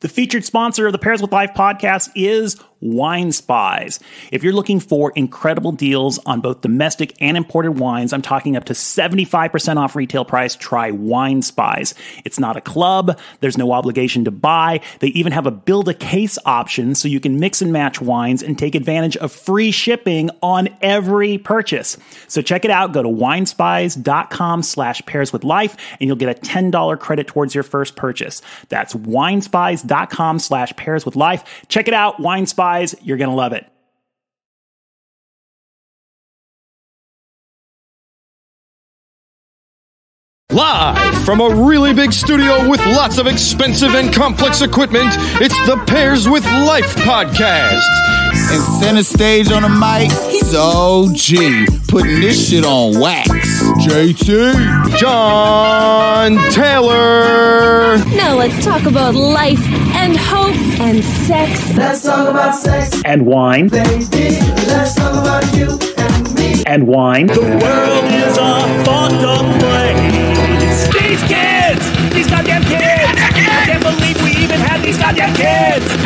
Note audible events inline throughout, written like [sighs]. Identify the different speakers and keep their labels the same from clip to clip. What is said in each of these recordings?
Speaker 1: The featured sponsor of the Pairs with Life podcast is Wine Spies. If you're looking for incredible deals on both domestic and imported wines, I'm talking up to 75% off retail price. Try Wine Spies. It's not a club. There's no obligation to buy. They even have a build a case option so you can mix and match wines and take advantage of free shipping on every purchase. So check it out. Go to winespies.com slash pairs with life and you'll get a $10 credit towards your first purchase. That's winespies.com slash pairs with life. Check it out. Wine Spies. You're going to love it.
Speaker 2: Live from a really big studio with lots of expensive and complex equipment, it's the Pairs with Life podcast.
Speaker 3: And center stage on the mic, he's OG, putting this shit on wax. JT.
Speaker 2: John Taylor.
Speaker 4: Now let's talk about life and hope and sex.
Speaker 5: Let's talk about sex,
Speaker 1: And wine.
Speaker 5: baby. Let's talk about you and me.
Speaker 1: And wine. The world is a fucked up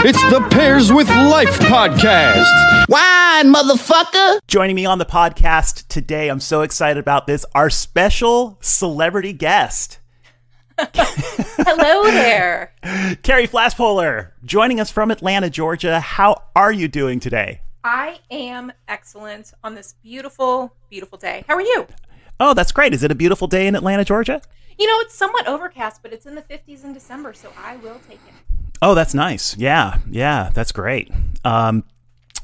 Speaker 2: It's the Pairs with Life podcast.
Speaker 3: Wine, motherfucker.
Speaker 1: Joining me on the podcast today, I'm so excited about this, our special celebrity guest. [laughs]
Speaker 6: Hello there.
Speaker 1: Carrie Flaspohler, joining us from Atlanta, Georgia. How are you doing today?
Speaker 6: I am excellent on this beautiful, beautiful day. How are you?
Speaker 1: Oh, that's great. Is it a beautiful day in Atlanta, Georgia?
Speaker 6: You know, it's somewhat overcast, but it's in the 50s in December, so I will take it.
Speaker 1: Oh, that's nice. Yeah, yeah, that's great. Um,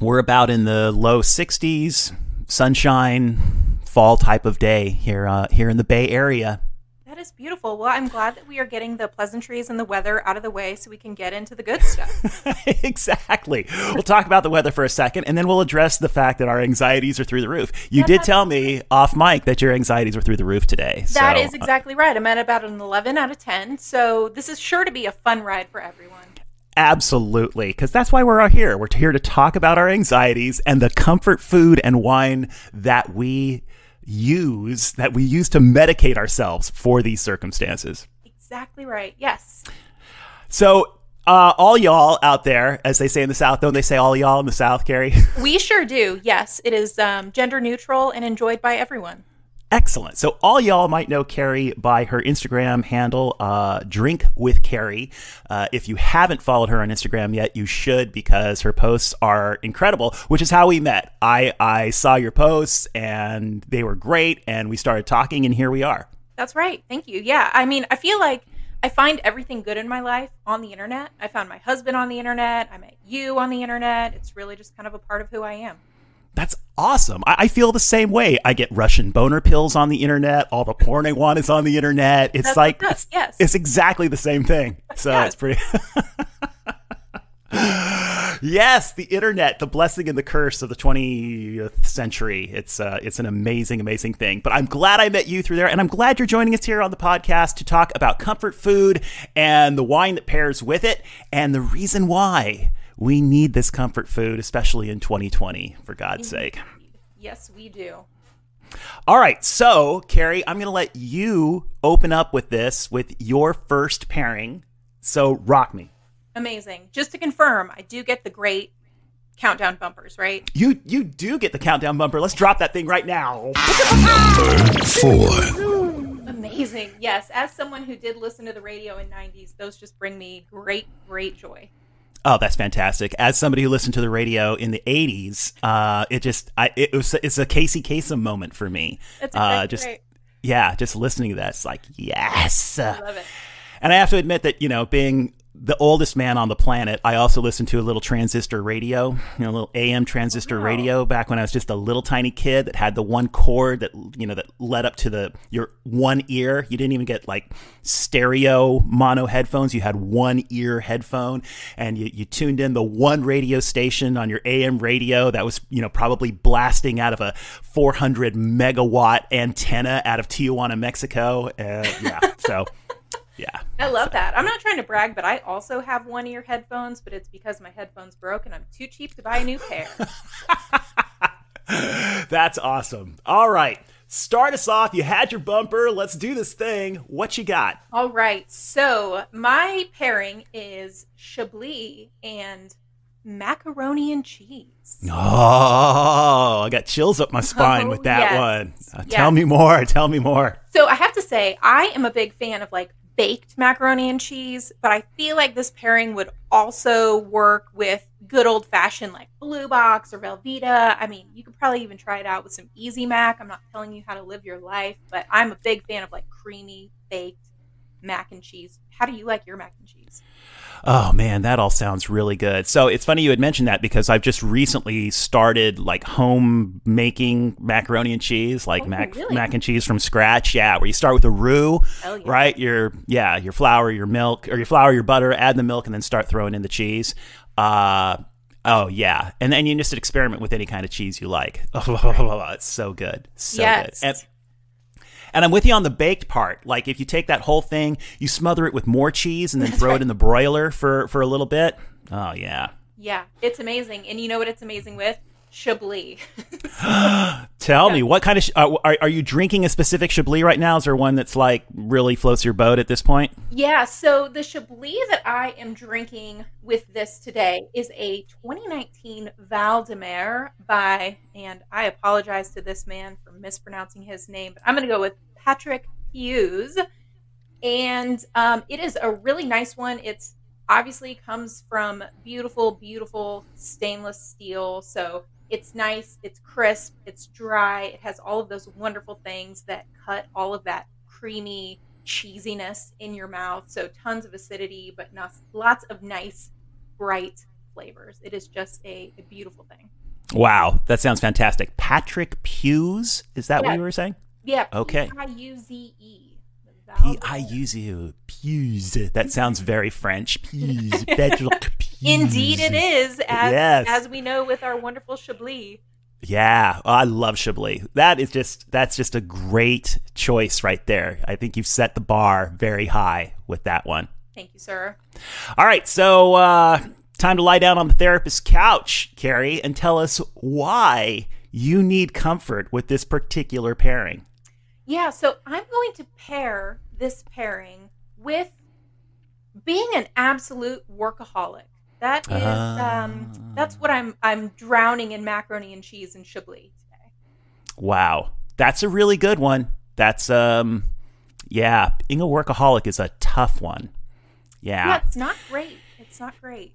Speaker 1: we're about in the low 60s, sunshine, fall type of day here uh, here in the Bay Area.
Speaker 6: That is beautiful. Well, I'm glad that we are getting the pleasantries and the weather out of the way so we can get into the good stuff. [laughs]
Speaker 1: exactly. We'll talk about the weather for a second, and then we'll address the fact that our anxieties are through the roof. You
Speaker 6: Yeah,
Speaker 1: did tell me off mic that your anxieties were through the roof today.
Speaker 6: That
Speaker 1: so,
Speaker 6: is exactly right. I'm at about an 11 out of 10, so this is sure to be a fun ride for everyone.
Speaker 1: Absolutely, because that's why we're out here. We're here to talk about our anxieties and the comfort food and wine that we use, that we use to medicate ourselves for these circumstances.
Speaker 6: Exactly right. Yes.
Speaker 1: So, uh, all y'all out there, as they say in the South, don't they say all y'all in the South, Carrie? [laughs]
Speaker 6: We sure do. Yes, it is um, gender neutral and enjoyed by everyone.
Speaker 1: Excellent. So, all y'all might know Carrie by her Instagram handle, uh, Drink with Carrie. Uh, if you haven't followed her on Instagram yet, you should because her posts are incredible, which is how we met. I, I saw your posts and they were great, and we started talking, and here we are.
Speaker 6: That's right. Thank you. Yeah. I mean, I feel like I find everything good in my life on the internet. I found my husband on the internet. I met you on the internet. It's really just kind of a part of who I am.
Speaker 1: That's awesome. I, I feel the same way. I get Russian boner pills on the internet. All the porn I want is on the internet. It's
Speaker 6: That's
Speaker 1: like,
Speaker 6: up.
Speaker 1: it's,
Speaker 6: Yes.
Speaker 1: it's exactly the same thing. So
Speaker 6: Yes.
Speaker 1: it's pretty. [laughs] yes, the internet, the blessing and the curse of the 20th century. It's uh, it's an amazing, amazing thing. But I'm glad I met you through there, and I'm glad you're joining us here on the podcast to talk about comfort food and the wine that pairs with it, and the reason why we need this comfort food, especially in 2020. For God's mm-hmm. sake.
Speaker 6: Yes, we do.
Speaker 1: All right, so Carrie, I'm going to let you open up with this with your first pairing. So rock me.
Speaker 6: Amazing. Just to confirm, I do get the great countdown bumpers, right?
Speaker 1: You you do get the countdown bumper. Let's drop that thing right now. Number four.
Speaker 6: Amazing. Yes. As someone who did listen to the radio in 90s, those just bring me great, great joy.
Speaker 1: Oh, that's fantastic. As somebody who listened to the radio in the '80s, uh, it just I, it was it's a Casey Kasem moment for me.
Speaker 6: That's
Speaker 1: uh, just
Speaker 6: right.
Speaker 1: yeah, just listening to that, it's like yes.
Speaker 6: I love it.
Speaker 1: And I have to admit that, you know, being the oldest man on the planet, I also listened to a little transistor radio, you know, a little AM transistor
Speaker 6: Wow.
Speaker 1: radio back when I was just a little tiny kid that had the one cord that, you know, that led up to the your one ear. You didn't even get like stereo mono headphones. You had one ear headphone and you, you tuned in the one radio station on your AM radio that was, you know, probably blasting out of a 400 megawatt antenna out of Tijuana, Mexico. Uh, yeah. So, yeah.
Speaker 6: I love that. I'm not trying to brag, but I also have one ear headphones, but it's because my headphones broke and I'm too cheap to buy a new pair. [laughs]
Speaker 1: That's awesome. All right. start us off. You had your bumper. Let's do this thing. What you got?
Speaker 6: All right. So my pairing is Chablis and macaroni and cheese.
Speaker 1: Oh, I got chills up my spine
Speaker 6: Oh,
Speaker 1: with that
Speaker 6: yes.
Speaker 1: one. Uh,
Speaker 6: Yes.
Speaker 1: Tell me more. [laughs] Tell me more.
Speaker 6: So I have to say, I am a big fan of like baked macaroni and cheese, but I feel like this pairing would also work with good old fashioned like Blue Box or Velveeta. I mean, you could probably even try it out with some Easy Mac. I'm not telling you how to live your life, but I'm a big fan of like creamy baked mac and cheese. How do you like your mac and cheese?
Speaker 1: Oh man, that all sounds really good. So it's funny you had mentioned that because I've just recently started like home making macaroni and cheese, like
Speaker 6: Oh,
Speaker 1: mac
Speaker 6: really?
Speaker 1: mac and cheese from scratch. Yeah, where you start with a roux,
Speaker 6: Hell yeah.
Speaker 1: right? Your yeah, your flour, your milk, or your flour, your butter, add the milk, and then start throwing in the cheese. Uh, oh yeah, and then you just experiment with any kind of cheese you like. Oh, [laughs] it's so good, so
Speaker 6: Yes.
Speaker 1: good. And, and I'm with you on the baked part. Like if you take that whole thing, you smother it with more cheese and then throw it in the broiler for for a little bit. Oh yeah.
Speaker 6: Yeah, it's amazing. And you know what it's amazing with? Chablis. [gasps]
Speaker 1: Tell me what kind of sh- uh, are are you drinking a specific Chablis right now? Is there one that's like really floats your boat at this point?
Speaker 6: Yeah, so the Chablis that I am drinking with this today is a 2019 Val de Mer by, and I apologize to this man for mispronouncing his name, but I'm going to go with Patrick Piuze. And um, it is a really nice one. It's obviously comes from beautiful, beautiful stainless steel. So it's nice, it's crisp, it's dry. It has all of those wonderful things that cut all of that creamy cheesiness in your mouth. So tons of acidity, but not, lots of nice, bright flavors. It is just a, a beautiful thing.
Speaker 1: Wow, that sounds fantastic. Patrick Piuze, is that what you were saying?
Speaker 6: Yeah.
Speaker 1: Okay.
Speaker 6: P I U Z E.
Speaker 1: P I U Z U Hughes. That sounds very French. Hughes.
Speaker 6: Indeed, it is, as,
Speaker 1: Yes.
Speaker 6: as we know with our wonderful Chablis.
Speaker 1: Yeah, oh, I love Chablis. That is just that's just a great choice right there. I think you've set the bar very high with that one.
Speaker 6: Thank you, sir.
Speaker 1: All right, so uh, time to lie down on the therapist's couch, Carrie, and tell us why you need comfort with this particular pairing.
Speaker 6: Yeah, so I'm going to pair this pairing with being an absolute workaholic. That is, um, that's what I'm. I'm drowning in macaroni and cheese and Chablis today.
Speaker 1: Wow, that's a really good one. That's um, yeah, being a workaholic is a tough one.
Speaker 6: Yeah, it's not great. It's not great.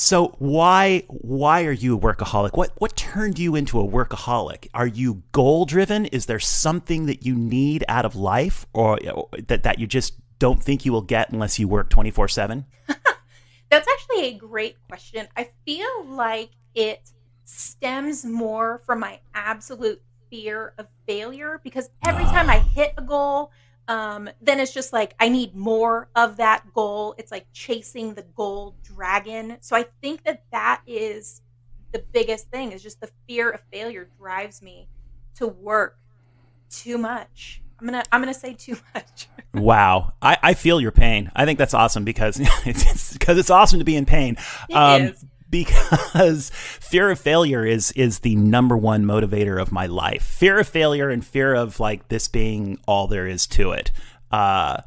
Speaker 1: So why why are you a workaholic? What what turned you into a workaholic? Are you goal driven? Is there something that you need out of life or, or that that you just don't think you will get unless you work 24/7? [laughs]
Speaker 6: That's actually a great question. I feel like it stems more from my absolute fear of failure because every time I ah. hit a goal, um, then it's just like I need more of that goal. It's like chasing the gold dragon. So I think that that is the biggest thing is just the fear of failure drives me to work too much. I'm gonna I'm gonna say too much. [laughs]
Speaker 1: Wow, I, I feel your pain. I think that's awesome because [laughs] it's because it's awesome to be in pain. Um,
Speaker 6: It is.
Speaker 1: Because fear of failure is is the number one motivator of my life. Fear of failure and fear of like this being all there is to it. Uh,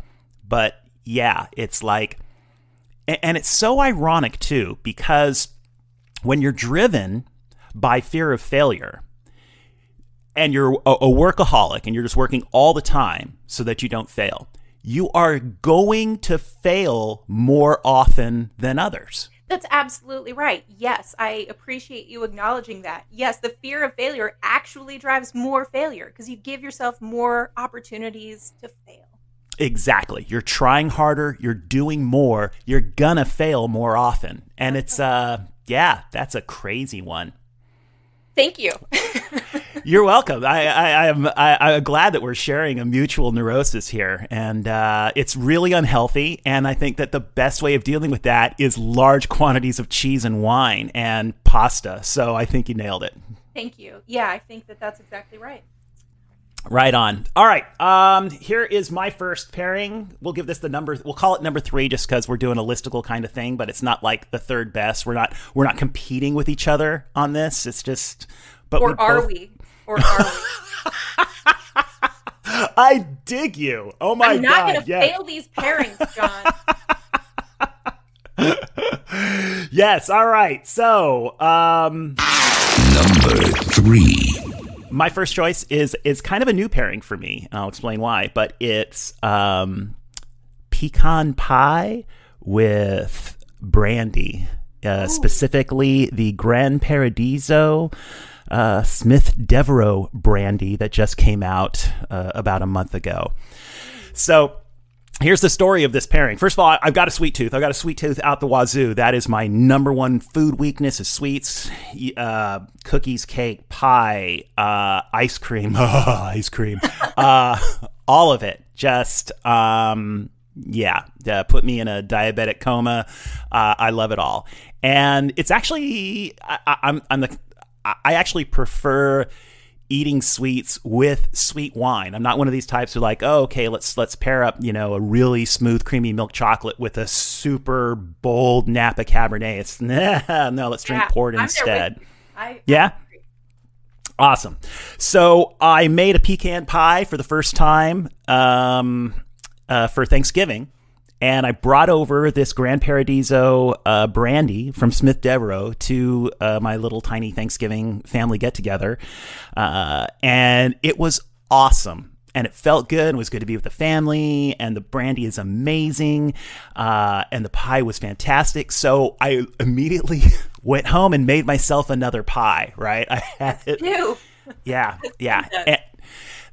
Speaker 1: but yeah, it's like, and it's so ironic too because when you're driven by fear of failure, and you're a, a workaholic and you're just working all the time so that you don't fail, you are going to fail more often than others.
Speaker 6: That's absolutely right. Yes, I appreciate you acknowledging that. Yes, the fear of failure actually drives more failure because you give yourself more opportunities to fail.
Speaker 1: Exactly. You're trying harder, you're doing more, you're gonna fail more often. And it's uh yeah, that's a crazy one.
Speaker 6: Thank you. [laughs]
Speaker 1: You're welcome. I, I, I'm I, I'm glad that we're sharing a mutual neurosis here, and uh, it's really unhealthy. And I think that the best way of dealing with that is large quantities of cheese and wine and pasta. So I think you nailed it.
Speaker 6: Thank you. Yeah, I think that that's exactly right.
Speaker 1: Right on. All right. Um, here is my first pairing. We'll give this the number. We'll call it number three, just because we're doing a listicle kind of thing. But it's not like the third best. We're not. We're not competing with each other on this. It's just. But
Speaker 6: Or are
Speaker 1: both-
Speaker 6: we? Or are we? [laughs]
Speaker 1: I dig you. Oh my god.
Speaker 6: I'm not
Speaker 1: god.
Speaker 6: going to
Speaker 1: yes.
Speaker 6: fail these pairings, John. [laughs]
Speaker 1: yes. All right. So, um,
Speaker 3: Number three.
Speaker 1: my first choice is is kind of a new pairing for me. and I'll explain why. But it's um, pecan pie with brandy, uh, specifically the Gran Paradiso uh, Smith Devereux brandy that just came out uh, about a month ago. So here's the story of this pairing. First of all, I've got a sweet tooth. I've got a sweet tooth out the wazoo. That is my number one food weakness is sweets, uh, cookies, cake, pie, uh, ice cream, [laughs] ice cream, [laughs] uh, all of it. Just, um, yeah, uh, put me in a diabetic coma. Uh, I love it all, and it's actually I, I'm I'm the I actually prefer eating sweets with sweet wine. I'm not one of these types who like, oh, okay, let's let's pair up, you know, a really smooth, creamy milk chocolate with a super bold Napa Cabernet. It's [laughs] nah, no, let's drink
Speaker 6: Yeah,
Speaker 1: port
Speaker 6: I'm
Speaker 1: instead.
Speaker 6: I,
Speaker 1: Yeah? Awesome. So I made a pecan pie for the first time um, uh, for Thanksgiving, and I brought over this Grand Paradiso uh, brandy from Smith Devereux to uh, my little tiny Thanksgiving family get together, uh, and it was awesome. And it felt good and it was good to be with the family. And the brandy is amazing. Uh, and the pie was fantastic. So I immediately [laughs] went home and made myself another pie, right? [laughs] I had it
Speaker 6: do.
Speaker 1: yeah, yeah. [laughs] And,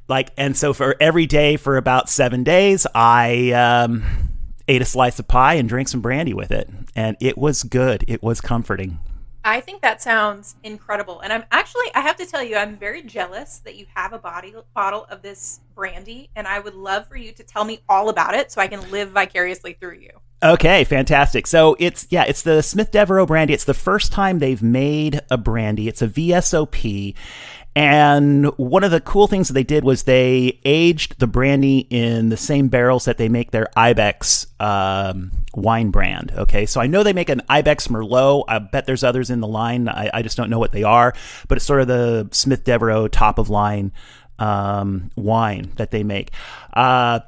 Speaker 1: like, and so for every day for about seven days, I um, ate a slice of pie and drank some brandy with it, and it was good. It was comforting.
Speaker 6: I think that sounds incredible. And I'm actually, I have to tell you, I'm very jealous that you have a body, bottle of this brandy. And I would love for you to tell me all about it so I can live vicariously through you.
Speaker 1: Okay, fantastic. So it's yeah, it's the Smith Devereux brandy. It's the first time they've made a brandy. It's a VSOP. And one of the cool things that they did was they aged the brandy in the same barrels that they make their Ibex um, wine brand. Okay, so I know they make an Ibex Merlot. I bet there's others in the line. I, I just don't know what they are, but it's sort of the Smith Devereux top of line um, wine that they make. Uh,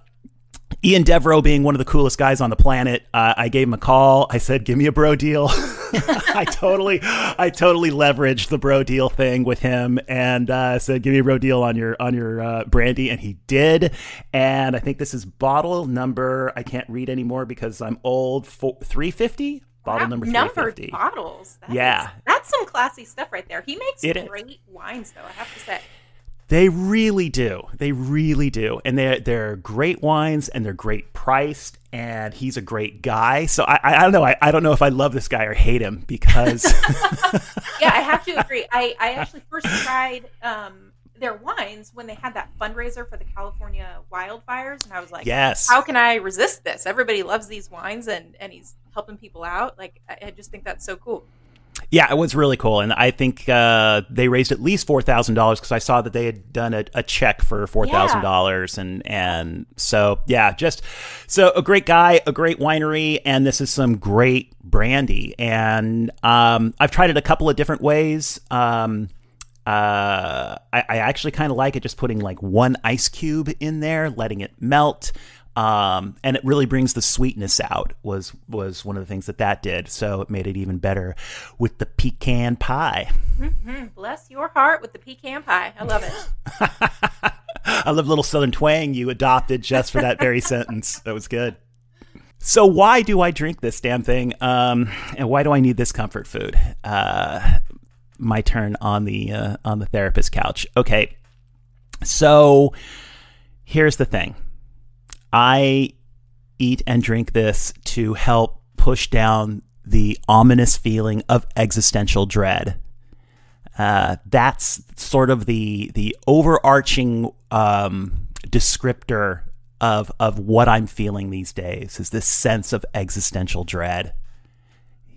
Speaker 1: Ian Devereux being one of the coolest guys on the planet, uh, I gave him a call. I said, "Give me a bro deal." [laughs] I totally, I totally leveraged the bro deal thing with him, and uh, said, "Give me a bro deal on your on your uh, brandy," and he did. And I think this is bottle number. I can't read anymore because I'm old. Three fifty. Bottle
Speaker 6: Wow,
Speaker 1: number three
Speaker 6: numbered bottles. That
Speaker 1: Yeah.
Speaker 6: is- that's some classy stuff right there. He makes
Speaker 1: It is.
Speaker 6: great wines, though. I have to say.
Speaker 1: They really do. They really do. And they're they're great wines and they're great priced and he's a great guy. So I I don't know. I, I don't know if I love this guy or hate him because [laughs] [laughs]
Speaker 6: Yeah, I have to agree. I, I actually first tried um, their wines when they had that fundraiser for the California wildfires, and I was like,
Speaker 1: yes.
Speaker 6: how can I resist this? Everybody loves these wines, and and he's helping people out. Like, I, I just think that's so cool.
Speaker 1: Yeah, it was really cool, and I think uh, they raised at least four thousand dollars because I saw that they had done a, a check for four thousand dollars, and and so yeah, just so a great guy, a great winery, and this is some great brandy, and um, I've tried it a couple of different ways. Um, uh, I, I actually kind of like it just putting like one ice cube in there, letting it melt. Um, and it really brings the sweetness out was was one of the things that that did. So it made it even better with the pecan pie.
Speaker 6: Mm, bless your heart with the pecan pie. I love it. [laughs]
Speaker 1: I love little southern twang you adopted just for that very sentence. That was good. So why do I drink this damn thing? Um, and why do I need this comfort food? Uh, my turn on the uh, on the therapist couch. Okay, so here's the thing. I eat and drink this to help push down the ominous feeling of existential dread. Uh, that's sort of the the overarching um, descriptor of of what I'm feeling these days is this sense of existential dread.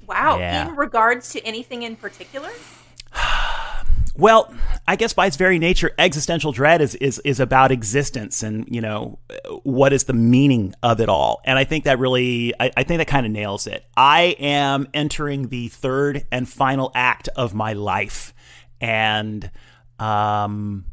Speaker 6: Wow.
Speaker 1: Yeah.
Speaker 6: In regards to anything in particular?
Speaker 1: Well, I guess by its very nature, existential dread is, is is about existence and you know what is the meaning of it all. And I think that really, I, I think that kind of nails it. I am entering the third and final act of my life, and um,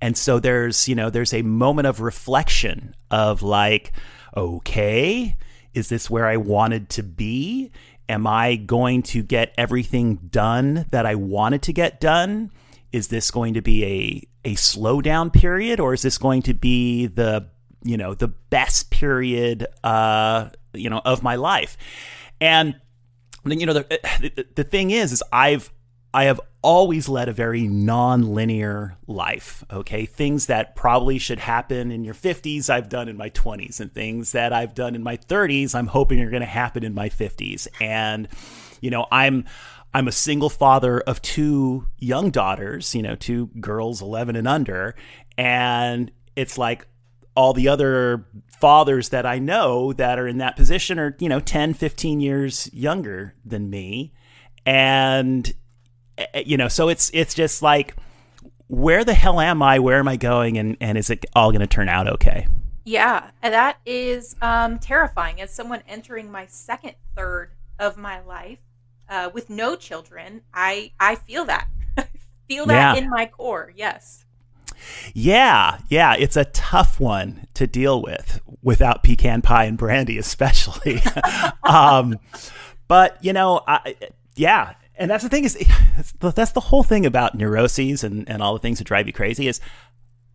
Speaker 1: And so there's, you know, there's a moment of reflection of like, okay, is this where I wanted to be? Am I going to get everything done that I wanted to get done? Is this going to be a a slowdown period or is this going to be the you know the best period uh you know of my life and then you know the, the the thing is is I've I have always led a very non-linear life okay things that probably should happen in your 50s I've done in my 20s and things that I've done in my 30s I'm hoping are going to happen in my 50s and you know I'm I'm a single father of two young daughters, you know, two girls 11 and under. And it's like all the other fathers that I know that are in that position are, you know, 10, 15 years younger than me. And, you know, so it's, it's just like, where the hell am I? Where am I going? And, and is it all going to turn out okay?
Speaker 6: Yeah, and that is um, terrifying. As someone entering my second third of my life uh, with no children, I I feel that, [laughs] feel that
Speaker 1: Yeah.
Speaker 6: in my core. Yes.
Speaker 1: Yeah, yeah, it's a tough one to deal with without pecan pie and brandy, especially. [laughs] um, but you know, I, yeah, and that's the thing is [sighs] that's the, whole thing about neuroses and and all the things that drive you crazy is.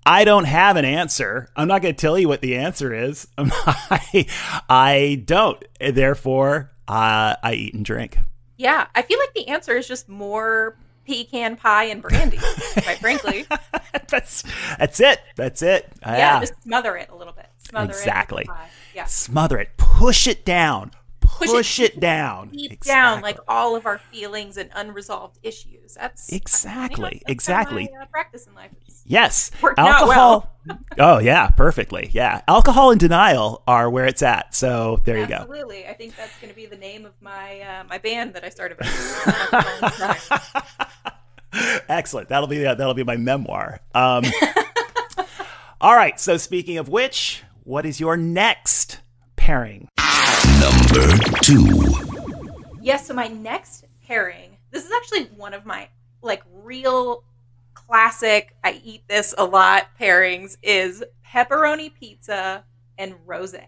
Speaker 1: I don't have an answer. I'm not going to tell you what the answer is. Not- [laughs] I, I don't. Therefore, uh, I eat and drink.
Speaker 6: Yeah, I feel like the answer is just more pecan pie and brandy. quite frankly, [laughs]
Speaker 1: that's that's it. That's it.
Speaker 6: yeah, just smother it a little bit. Smother
Speaker 1: Exactly.
Speaker 6: it. with the pie. Yeah.
Speaker 1: smother it, push it down, push,
Speaker 6: Push it
Speaker 1: it, down,
Speaker 6: deep down like all of our feelings and unresolved issues. That's
Speaker 1: Exactly,
Speaker 6: that's-
Speaker 1: exactly.
Speaker 6: my, uh, practice in life. It's-
Speaker 1: yes, [laughs] alcohol. [laughs] oh yeah, perfectly. Yeah, alcohol and denial are where it's at. So there you go.
Speaker 6: Absolutely, I think that's going to be the name of my uh, my band that I started. with. [laughs]
Speaker 1: Excellent. That'll be that'll be my memoir. Um, all right. So speaking of which, what is your next pairing?
Speaker 7: Number two.
Speaker 6: yes, so my next pairing. This is actually one of my like real classic. I eat this a lot. Pairings is pepperoni pizza and rosé.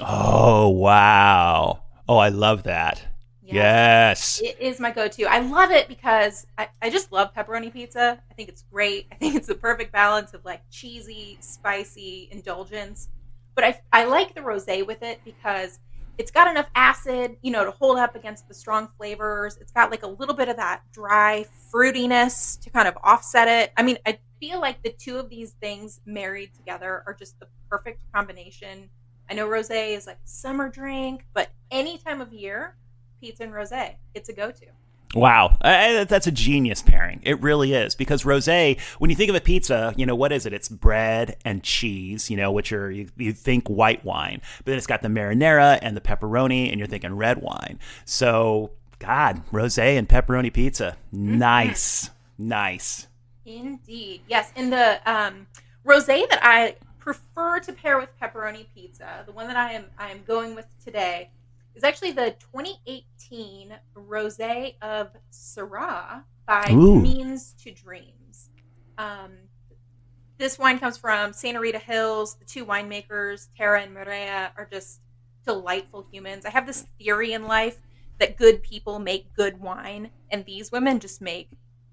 Speaker 1: Oh wow. Oh, I love that. Yes.
Speaker 6: It is my go-to. I love it because I, I just love pepperoni pizza. I think it's great. I think it's the perfect balance of like cheesy, spicy indulgence. But I, I like the rosé with it because it's got enough acid, you know, to hold up against the strong flavors. It's got like a little bit of that dry fruitiness to kind of offset it. I mean, I feel like the two of these things married together are just the perfect combination. I know rosé is like summer drink, but any time of year, pizza and rosé, it's a go-to.
Speaker 1: Wow, uh, uh, I, I- that's a genius pairing. It really is because rosé. When you think of a pizza, you know what is it? It's bread and cheese. You know, which are you, you think white wine, but then it's got the marinara and the pepperoni, and you're thinking red wine. So, God, rosé and pepperoni pizza, mm-hmm. nice, nice.
Speaker 6: Indeed, yes. In the um, rosé that I prefer to pair with pepperoni pizza, the one that I am I am going with today, is actually the 2018 rosé of Syrah by
Speaker 1: Ooh.
Speaker 6: Means to Dreams. Um, this wine comes from Santa Rita Hills. The two winemakers, Tara and Maria, are just delightful humans. I have this theory in life that good people make good wine, and these women just make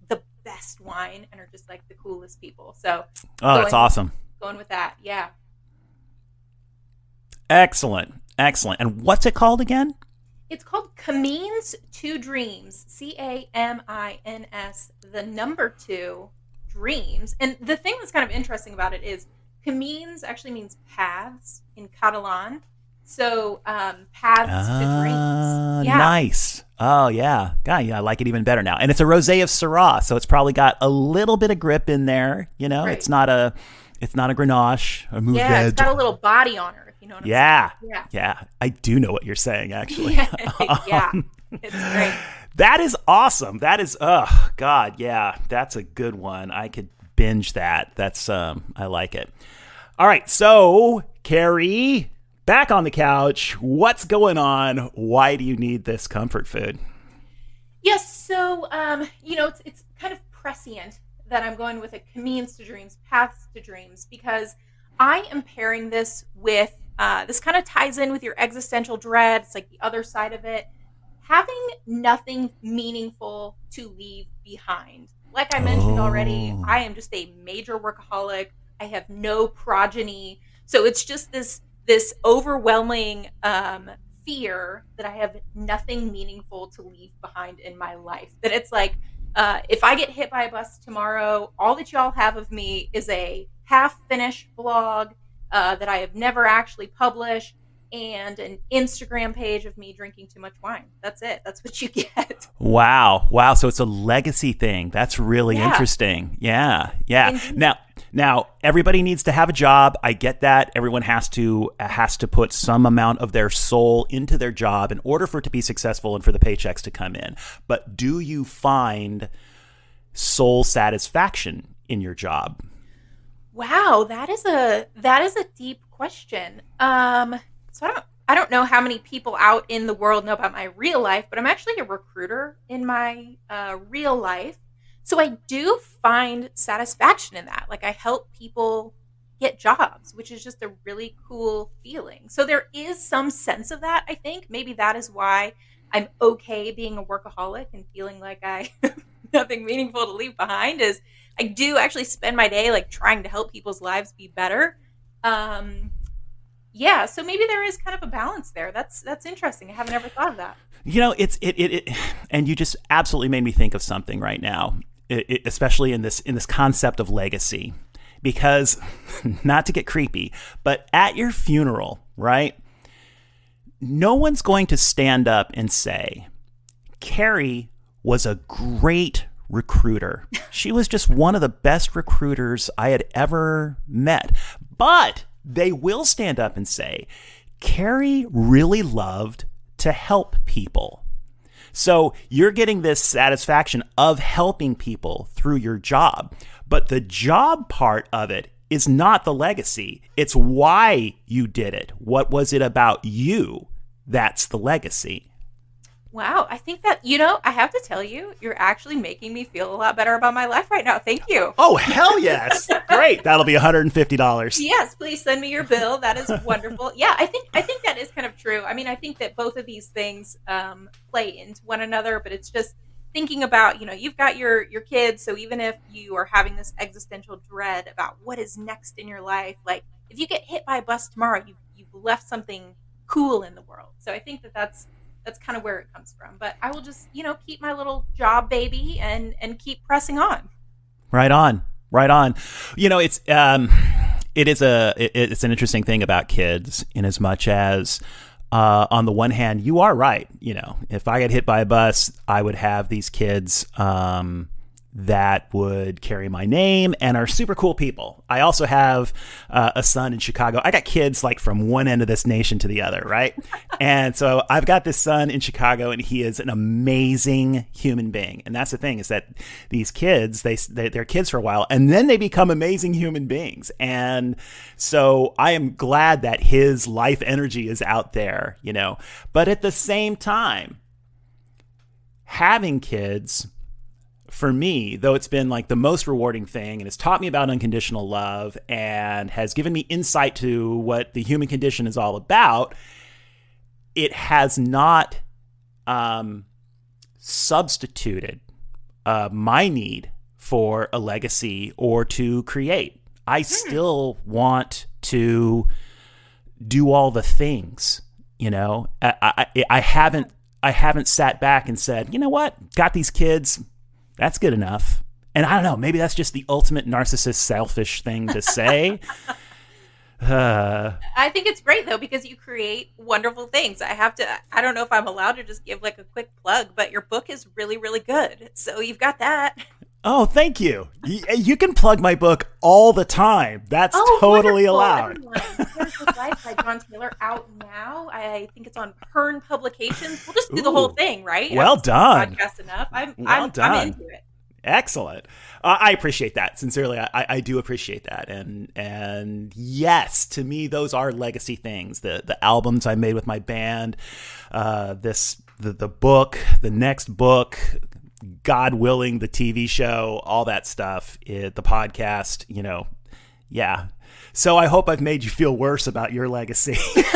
Speaker 6: the best wine and are just like the coolest people. So
Speaker 1: Oh, that's awesome.
Speaker 6: going with that, yeah.
Speaker 1: Excellent, excellent. And what's it called again?
Speaker 6: It's called Camins to Dreams. C A M I N S, the number two dreams. And the thing that's kind of interesting about it is Camins actually means paths in Catalan. So um, paths
Speaker 1: Ah,
Speaker 6: to dreams. Yeah.
Speaker 1: nice. Oh yeah, God, yeah, I like it even better now. And it's a rosé of Syrah, so it's probably got a little bit of grip in there. You know,
Speaker 6: Right.
Speaker 1: it's not a, it's not a Grenache, a Mourvedre.
Speaker 6: Yeah, it's got a little body on her, you know what I'm
Speaker 1: Yeah.
Speaker 6: saying. Yeah.
Speaker 1: Yeah, I do know what you're saying actually. [laughs] [laughs] [laughs]
Speaker 6: Yeah.
Speaker 1: Um,
Speaker 6: It's great.
Speaker 1: That is awesome. That is oh god, yeah. That's a good one. I could binge that. That's um I like it. All right, so Carrie, back on the couch. What's going on? Why do you need this comfort food?
Speaker 6: Yes, so um, you know, it's it's kind of prescient that I'm going with a means to dreams, paths to dreams, because I am pairing this with uh, this kind of ties in with your existential dread. It's like the other side of it. Having nothing meaningful to leave behind. Like I mentioned already,
Speaker 1: Oh.
Speaker 6: I am just a major workaholic. I have no progeny. So it's just this this overwhelming um, fear that I have nothing meaningful to leave behind in my life. That it's like uh, if I get hit by a bus tomorrow, all that y'all have of me is a half finished blog uh, that I have never actually published and an Instagram page of me drinking too much wine. That's it. That's what you [laughs] get.
Speaker 1: Wow. Wow. So it's a legacy thing. That's really
Speaker 6: Yeah.
Speaker 1: interesting. Yeah. Yeah.
Speaker 6: Indeed.
Speaker 1: Now, now everybody needs to have a job. I get that. Everyone has to has to put some amount of their soul into their job in order for it to be successful and for the paychecks to come in. But do you find soul satisfaction in your job?
Speaker 6: Wow, that is a that is a deep question. Um, so I don't I don't know how many people out in the world know about my real life, but I'm actually a recruiter in my uh, real life. So I do find satisfaction in that. Like I help people get jobs, which is just a really cool feeling. So there is some sense of that, I think. Maybe that is why I'm okay being a workaholic and feeling like I [laughs] have nothing meaningful to leave behind is I do actually spend my day like trying to help people's lives be better. Um yeah, so maybe there is kind of a balance there. That's that's interesting. I haven't ever thought of that.
Speaker 1: You know, it's it, it, it and you just absolutely made me think of something right now, it, it- especially in this in this concept of legacy, because [laughs] not to get creepy, but at your funeral, right? No one's going to stand up and say, Carrie was a great recruiter. She was just one of the best recruiters I had ever met. But they will stand up and say, Carrie really loved to help people. So you're getting this satisfaction of helping people through your job. But the job part of it is not the legacy. It's why you did it. What was it about you? That's the legacy.
Speaker 6: Wow, I think that you know, I have to tell you, you're actually making me feel a lot better about my life right now. Thank you.
Speaker 1: Oh, hell yes. [laughs] Great. That'll be $150.
Speaker 6: Yes, please send me your bill. That is wonderful. yeah, I think I think that is kind of true. I mean, I think that both of these things um, play into one another, but it's just thinking about you know you've got your your kids, so even if you are having this existential dread about what is next in your life, like if you get hit by a bus tomorrow, you've you've left something cool in the world. So I think that that's that's kind of where it comes from. But I will just you know keep my little job baby and and keep pressing on.
Speaker 1: Right on. Right on. You know, it's um it is a it, it's an interesting thing about kids in as much as uh, on the one hand, you are right. You know, if I get hit by a bus, I would have these kids um, that would carry my name and are super cool people. I also have uh, a son in Chicago. I got kids like from one end of this nation to the other, right? [laughs] and so I've got this son in Chicago, and he is an amazing human being. And that's the thing is that these kids, they, they they're kids for a while, and then they become amazing human beings. And so I am glad that his life energy is out there, you know. But at the same time, having kids for me, though it's been like the most rewarding thing and it's taught me about unconditional love and has given me insight to what the human condition is all about, it has not um, substituted uh, my need for a legacy or to create. I still want to do all the things, you know. I, I, I haven't I haven't sat back and said, you know what, got these kids, that's good enough. And I don't know, maybe that's just the ultimate narcissist, selfish thing to say. [laughs] uh,
Speaker 6: I think it's great though because you create wonderful things. I have to I don't know if I'm allowed to just give like a quick plug, but your book is really really good. So you've got that.
Speaker 1: Oh, thank you. Y- You can plug my book all the time. That's
Speaker 6: Oh,
Speaker 1: totally
Speaker 6: wonderful,
Speaker 1: allowed.
Speaker 6: everyone. Pairs with Life by John Taylor out now. I think it's on Hearn Publications. We'll just do the whole thing, right?
Speaker 1: Well
Speaker 6: I've
Speaker 1: done.
Speaker 6: Podcast enough. I'm
Speaker 1: Well
Speaker 6: I'm,
Speaker 1: done.
Speaker 6: I'm into it.
Speaker 1: Excellent. Uh, I appreciate that sincerely. I, I do appreciate that, and and yes, to me, those are legacy things. The the albums I made with my band, uh, this the the book, the next book, God willing, the TV show, all that stuff, it, the podcast, you know, yeah. So I hope I've made you feel worse about your legacy. [laughs]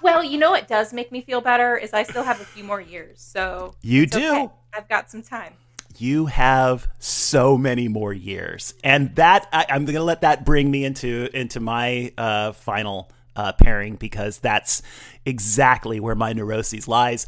Speaker 6: Well, you know what does make me feel better is I still have a few more years. So
Speaker 1: You do.
Speaker 6: okay. I've got some time.
Speaker 1: you have so many more years, and that I, I'm going to let that bring me into into my uh, final uh, pairing because that's exactly where my neuroses lies.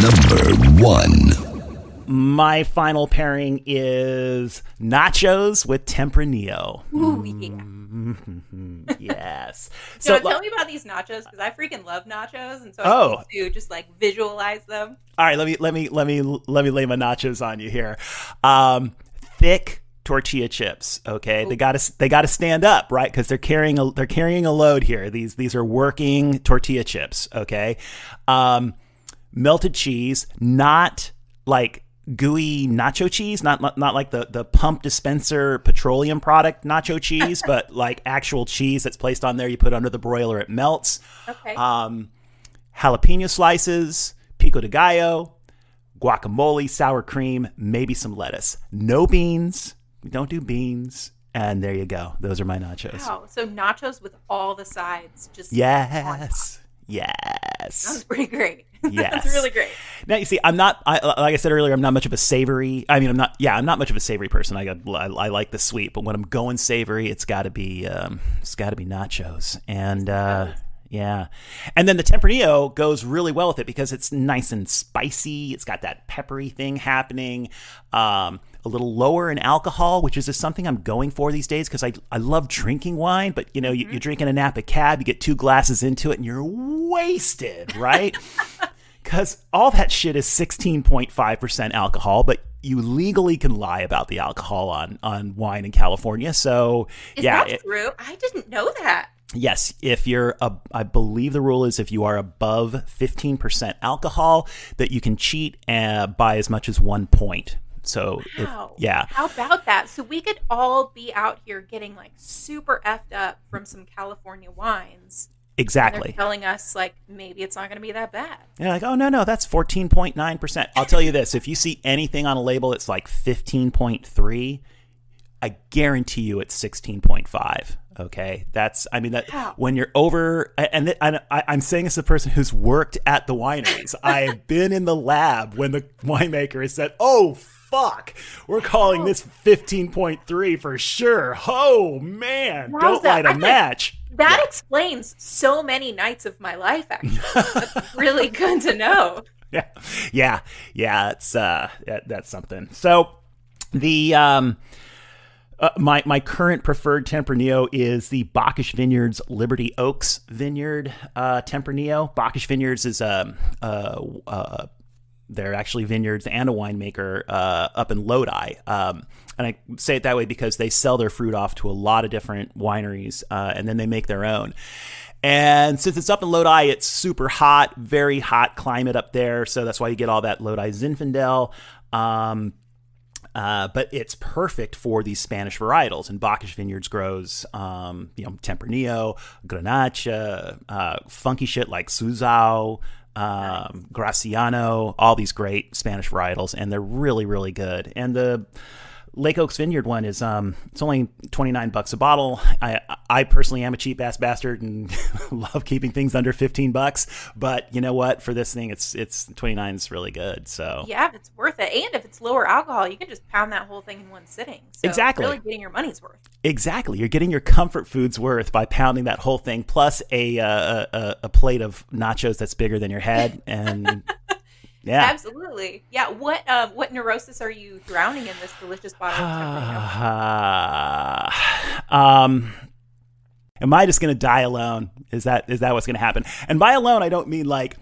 Speaker 7: Number one.
Speaker 1: My final pairing is nachos with Tempranillo.
Speaker 6: Ooh, yeah. [laughs]
Speaker 1: Yes.
Speaker 6: So
Speaker 1: So,
Speaker 6: tell me about these nachos because I freaking love nachos, and so
Speaker 1: Oh.
Speaker 6: I need to just like visualize them.
Speaker 1: all right, let me let me let me let me lay my nachos on you here. Um, thick tortilla chips. Okay, they got to they got to stand up, right? Because they're carrying a they're carrying a load here. These these are working tortilla chips. Okay, um, melted cheese, not like gooey nacho cheese, not not, not like the the pump dispenser petroleum product nacho cheese, [laughs] but like actual cheese that's placed on there. You put under the broiler, it melts
Speaker 6: Okay.
Speaker 1: um, jalapeno slices, pico de gallo, guacamole, sour cream, maybe some lettuce. No beans. Don't do beans. And there you go. Those are my nachos.
Speaker 6: wow. So nachos with all the sides, just
Speaker 1: Yes.
Speaker 6: sounds
Speaker 1: Yes.
Speaker 6: pretty great. [laughs]
Speaker 1: Yes.
Speaker 6: That's really great.
Speaker 1: Now you see, I'm not. I, like I said earlier, I'm not much of a savory. I mean, I'm not. Yeah, I'm not much of a savory person. I got. I, I like the sweet, but when I'm going savory, it's got to be. Um, it's got to be nachos, and uh, yeah, and then the Tempranillo goes really well with it because it's nice and spicy. It's got that peppery thing happening. Um, a little lower in alcohol, which is just something I'm going for these days because I, I love drinking wine, but you know, you, you're drinking a Napa cab, you get two glasses into it and you're wasted, right? [laughs] Because all that shit is 16.5% alcohol, but you legally can lie about the alcohol on, on wine in California. So,
Speaker 6: Is
Speaker 1: yeah, it-
Speaker 6: true? I didn't know that.
Speaker 1: yes, if you're, a, I believe the rule is if you are above 15% alcohol, that you can cheat uh, by as much as one point. So, if, yeah.
Speaker 6: How about that? So we could all be out here getting like super effed up from some California wines.
Speaker 1: Exactly.
Speaker 6: telling us like maybe it's not going to be that bad.
Speaker 1: And you're like, oh no, no, that's fourteen point nine percent. I'll tell you this: if you see anything on a label that's like fifteen point three, I guarantee you it's sixteen point five. Okay, that's I mean that
Speaker 6: Wow.
Speaker 1: when you're over, and, th- and I, I'm saying as a person who's worked at the wineries, I've been in the lab when the winemaker has said, "Oh fuck, we're calling this fifteen point three for sure." Oh man, don't light
Speaker 6: I
Speaker 1: a
Speaker 6: think-
Speaker 1: match.
Speaker 6: That explains so many nights of my life. Actually, [laughs] that's really good to know. [laughs]
Speaker 1: yeah yeah yeah it's uh that, that's something so the um uh, my my current preferred Tempranillo is the Bokisch Vineyards Liberty Oaks Vineyard uh, Tempranillo. Bokisch Vineyards is a, uh, uh they're actually vineyards and a winemaker uh, up in Lodi. Um, and I say it that way because they sell their fruit off to a lot of different wineries uh, and then they make their own. And since it's up in Lodi, it's super hot, very hot climate up there. So that's why you get all that Lodi Zinfandel. Um, uh, but it's perfect for these Spanish varietals. And Bokisch Vineyards grows, um, you know, Tempranillo, Grenache, uh, funky shit like Souzão, um, Graciano, all these great Spanish varietals, and they're really, really good. And the Lake Oaks Vineyard one is um, it's only twenty nine bucks a bottle. I I personally am a cheap ass bastard and [laughs] love keeping things under fifteen bucks. But you know what? For this thing, it's it's twenty nine is really good. So
Speaker 6: Yeah, if it's worth it, and if it's lower alcohol, you can just pound that whole thing in one sitting. So
Speaker 1: Exactly.
Speaker 6: really getting your money's worth.
Speaker 1: Exactly. You're getting your comfort foods worth by pounding that whole thing, plus a uh, a, a plate of nachos that's bigger than your head, and yeah.
Speaker 6: Absolutely. Yeah. What um what neurosis are you drowning in this delicious bottle of Tempranillo? [sighs]
Speaker 1: um, am I just going to die alone? Is that is that what's going to happen? And by alone, I don't mean like.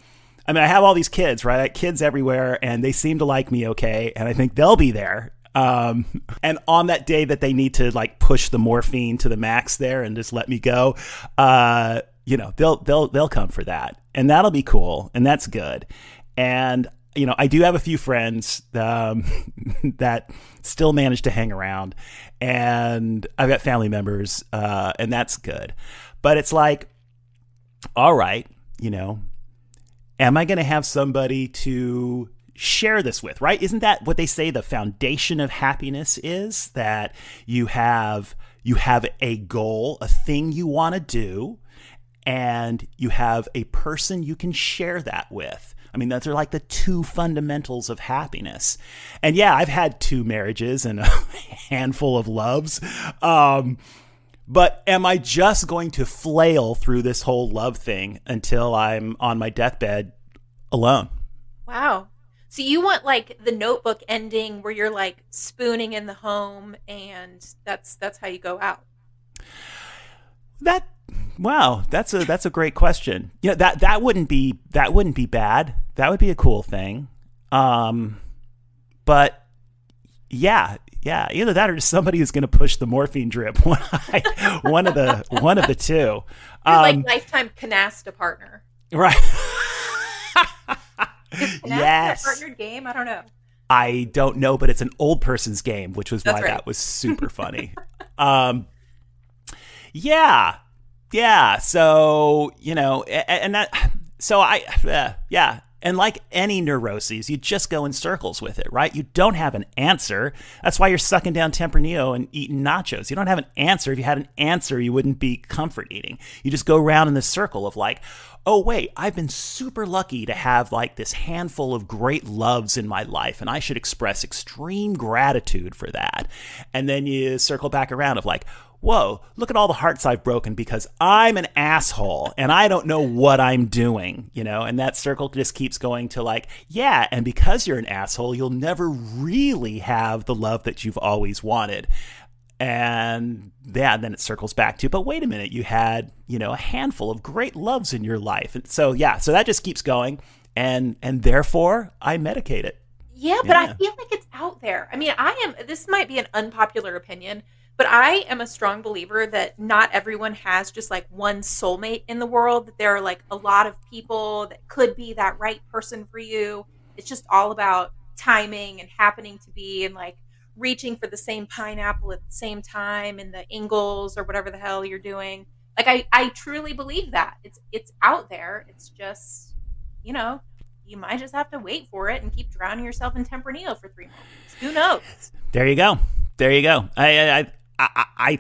Speaker 1: I mean, I have all these kids, right? I have kids everywhere, and they seem to like me okay, and I think they'll be there. Um, and on that day that they need to like push the morphine to the max there and just let me go, uh, you know, they'll they'll they'll come for that, and that'll be cool, and that's good. And you know, I do have a few friends um, [laughs] that still manage to hang around, and I've got family members, uh, and that's good. But it's like, all right, you know, am I going to have somebody to share this with, right? Isn't that what they say the foundation of happiness is that you have you have a goal, a thing you want to do, and you have a person you can share that with. I mean, those are like the two fundamentals of happiness. And yeah, I've had two marriages and a [laughs] handful of loves. Um, but am I just going to flail through this whole love thing until I'm on my deathbed alone?
Speaker 6: Wow. So you want like the notebook ending where you're like spooning in the home and that's that's how you go out.
Speaker 1: That wow, that's a that's a great question. Yeah, that that wouldn't be that wouldn't be bad. That would be a cool thing. Um but yeah, yeah, either that or just somebody is going to push the morphine drip. [laughs] One, one of the one of the two. Um,
Speaker 6: like lifetime canasta partner.
Speaker 1: right. [laughs]
Speaker 6: Canasta
Speaker 1: Yes.
Speaker 6: a partnered game? I don't know.
Speaker 1: I don't know, but it's an old person's game, which was
Speaker 6: That's
Speaker 1: why
Speaker 6: right.
Speaker 1: that was super funny. [laughs] um, yeah, yeah. So you know, and that. So I, uh, yeah. And like any neuroses, you just go in circles with it, right? You don't have an answer. That's why you're sucking down Tempranillo and eating nachos. You don't have an answer. If you had an answer, you wouldn't be comfort eating. You just go around in this circle of like, oh, wait, I've been super lucky to have like this handful of great loves in my life, and I should express extreme gratitude for that. And then you circle back around of like, whoa, look at all the hearts I've broken because I'm an asshole and I don't know what I'm doing, you know? And that circle just keeps going to like, yeah, and because you're an asshole, you'll never really have the love that you've always wanted. And yeah, then it circles back to, but wait a minute, you had, you know, a handful of great loves in your life. And so yeah, so that just keeps going. And and therefore I medicate it.
Speaker 6: Yeah, but I feel like it's out there. I mean, I am this might be an unpopular opinion, but I am a strong believer that not everyone has just like one soulmate in the world, that there are like a lot of people that could be that right person for you. It's just all about timing and happening to be and like reaching for the same pineapple at the same time in the Ingles or whatever the hell you're doing. Like I I truly believe that. It's it's out there. It's just, you know, you might just have to wait for it and keep drowning yourself in Tempranillo for three months. Who knows?
Speaker 1: There you go. There you go. I, I, I, I,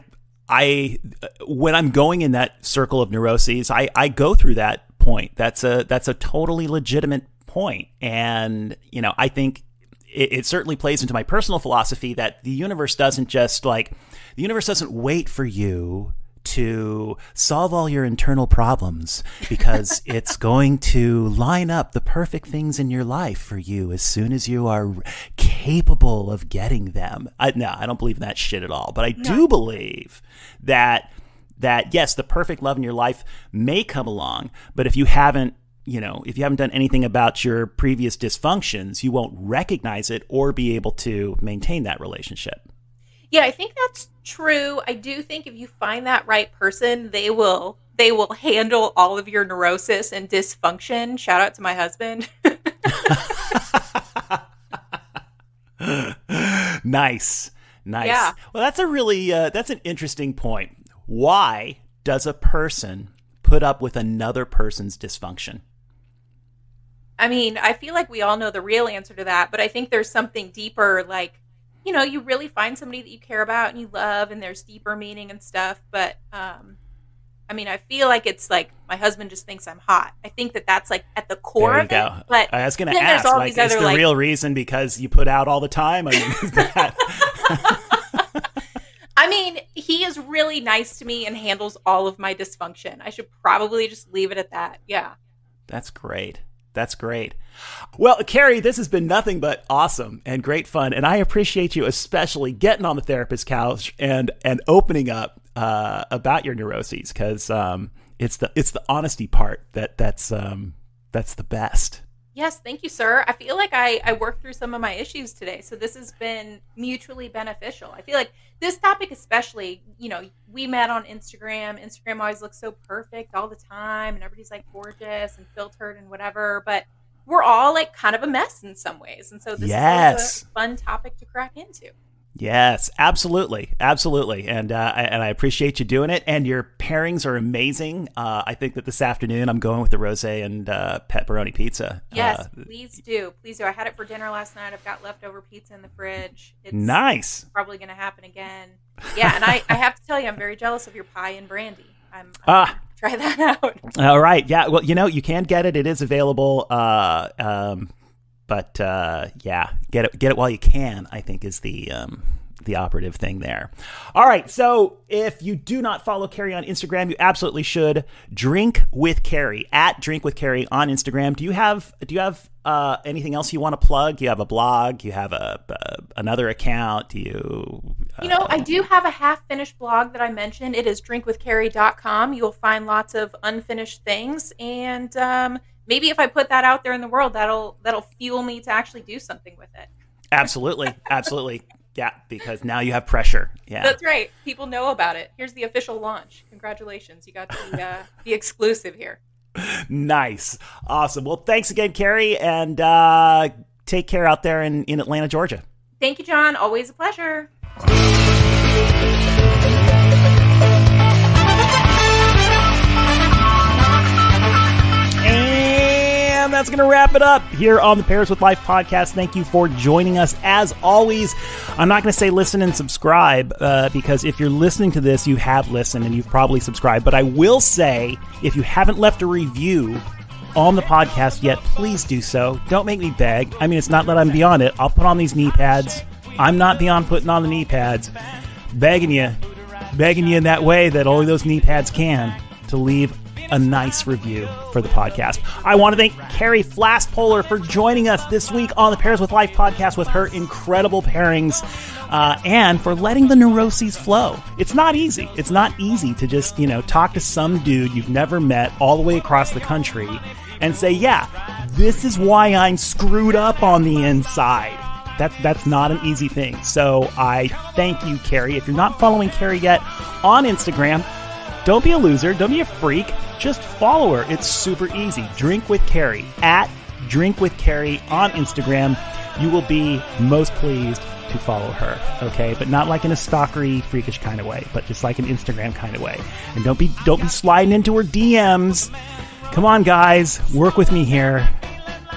Speaker 1: I, when I'm going in that circle of neuroses, I, I go through that point. That's a, that's a totally legitimate point. And, you know, I think it, it certainly plays into my personal philosophy that the universe doesn't just like, the universe doesn't wait for you to solve all your internal problems because [laughs] it's going to line up the perfect things in your life for you as soon as you are capable of getting them. I, no, I don't believe in that shit at all. But I do believe that that yes, the perfect love in your life may come along, but if you haven't you know, if you haven't done anything about your previous dysfunctions, you won't recognize it or be able to maintain that relationship.
Speaker 6: Yeah, I think that's true. I do think if you find that right person, they will they will handle all of your neurosis and dysfunction. Shout out to my husband. [laughs]
Speaker 1: nice, nice.
Speaker 6: Yeah.
Speaker 1: Well, that's a really uh, that's an interesting point. Why does a person put up with another person's dysfunction?
Speaker 6: I mean, I feel like we all know the real answer to that, but I think there's something deeper like you know, you really find somebody that you care about and you love and there's deeper meaning and stuff, but um I mean, I feel like it's like my husband just thinks I'm hot. I think that that's like at the core of
Speaker 1: go.
Speaker 6: it. But
Speaker 1: I was going to ask,
Speaker 6: all
Speaker 1: like,
Speaker 6: these
Speaker 1: is
Speaker 6: other,
Speaker 1: the
Speaker 6: like-
Speaker 1: real reason because you put out all the time? I mean, [laughs]
Speaker 6: I mean, he is really nice to me and handles all of my dysfunction. I should probably just leave it at that. Yeah.
Speaker 1: That's great. That's great. Well, Carrie, this has been nothing but awesome and great fun, and I appreciate you especially getting on the therapist couch and and opening up uh, about your neuroses because um, it's the it's the honesty part that that's um, that's the best.
Speaker 6: Yes, thank you, sir. I feel like I, I worked through some of my issues today. So this has been mutually beneficial. I feel like this topic, especially, you know, we met on Instagram. Instagram always looks so perfect all the time, and everybody's like gorgeous and filtered and whatever. But we're all like kind of a mess in some ways. And so this is
Speaker 1: Yes.
Speaker 6: like, a fun topic to crack into.
Speaker 1: Yes, absolutely, absolutely, and uh, I- and I appreciate you doing it. And your pairings are amazing. Uh, I think that this afternoon I'm going with the rosé and uh, pepperoni pizza.
Speaker 6: Yes,
Speaker 1: Uh,
Speaker 6: please do. Please do. I had it for dinner last night. I've got leftover pizza in the fridge. It's
Speaker 1: nice.
Speaker 6: probably going to happen again. Yeah, and I, I have to tell you, I'm very jealous of your pie and brandy. I'm, I'm
Speaker 1: Ah.
Speaker 6: try that [laughs] out.
Speaker 1: All right. Yeah. Well, you know, you can get it. It is available. Uh, um, but uh, yeah, get it. Get it while you can. I think is the um, the operative thing there. All right. So if you do not follow Carrie on Instagram, you absolutely should. Drink with Carrie at Drink with Carrie on Instagram. Do you have Do you have uh, anything else you want to plug? You have a blog. You have a, a another account. Do you?
Speaker 6: You know, I do have a half finished blog that I mentioned. It is drinkwithcarrie.com. You'll find lots of unfinished things. And um, maybe if I put that out there in the world, that'll that'll fuel me to actually do something with it.
Speaker 1: Absolutely. Absolutely. Yeah, because now you have pressure. Yeah.
Speaker 6: That's right. People know about it. Here's the official launch. Congratulations. You got the, uh, [laughs] the exclusive here.
Speaker 1: Nice. Awesome. Well, thanks again, Carrie, and uh, take care out there in, in Atlanta, Georgia.
Speaker 6: Thank you, John. Always a pleasure.
Speaker 1: That's going to wrap it up here on the Pairs with Life podcast. Thank you for joining us. As always, I'm not going to say listen and subscribe uh, because if you're listening to this, you have listened and you've probably subscribed. But I will say, if you haven't left a review on the podcast yet, please do so. Don't make me beg. I mean, it's not that I'm beyond it. I'll put on these knee pads. I'm not beyond putting on the knee pads. Begging you, begging you in that way that only those knee pads can to leave a nice review for the podcast. I want to thank Carrie Flaspohler for joining us this week on the Pairs with Life podcast with her incredible pairings uh, and for letting the neuroses flow. It's not easy. It's not easy to just, you know, talk to some dude you've never met all the way across the country and say, yeah, this is why I'm screwed up on the inside. That, that's not an easy thing. So I thank you, Carrie. If you're not following Carrie yet on Instagram, don't be a loser. Don't be a freak. Just follow her. It's super easy. Drink with Carrie at Drink with Carrie on Instagram. You will be most pleased to follow her. Okay, but not like in a stalkery, freakish kind of way, but just like an Instagram kind of way. And don't be don't be sliding into her DMs. Come on, guys, work with me here.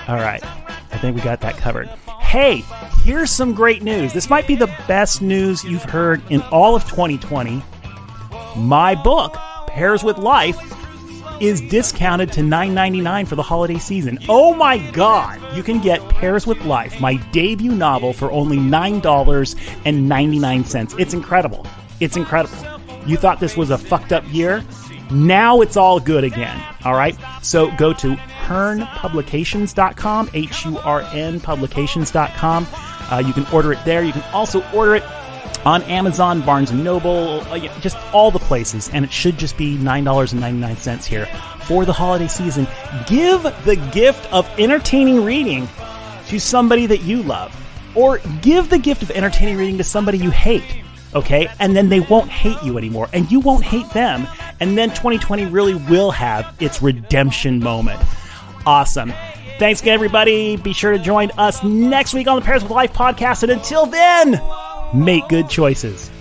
Speaker 1: All right, I think we got that covered. Hey, here's some great news. This might be the best news you've heard in all of 2020 my book, Pairs with Life, is discounted to $9.99 for the holiday season. Oh my god! You can get Pairs with Life, my debut novel, for only $9.99. It's incredible. It's incredible. You thought this was a fucked up year? Now it's all good again. All right? So go to hurnpublications.com, H U R N publications.com. Uh, you can order it there. You can also order it on Amazon, Barnes Noble, uh, just all the places, and it should just be nine dollars and ninety nine cents here for the holiday season. Give the gift of entertaining reading to somebody that you love, or give the gift of entertaining reading to somebody you hate. Okay, and then they won't hate you anymore, and you won't hate them, and then 2020 really will have its redemption moment. Awesome. Thanks again, everybody. Be sure to join us next week on the Pairs with Life podcast. And until then, make good choices.